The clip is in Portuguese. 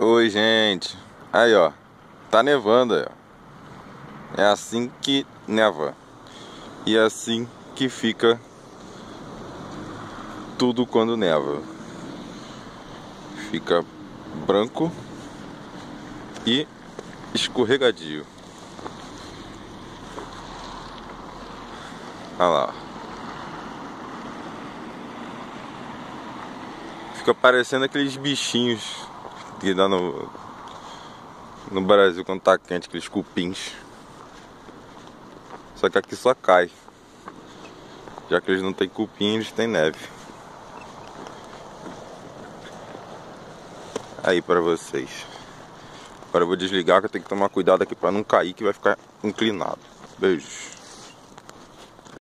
Oi, gente. Aí, ó. Tá nevando aí, ó. É assim que neva. E é assim que fica tudo quando neva. Fica branco e escorregadio. Olha lá. Fica parecendo aqueles bichinhos que dá no, no Brasil quando tá quente, aqueles cupins. Só que aqui só cai. Já que eles não têm cupim, eles têm neve. Aí para vocês. Agora eu vou desligar que eu tenho que tomar cuidado aqui para não cair que vai ficar inclinado. Beijos.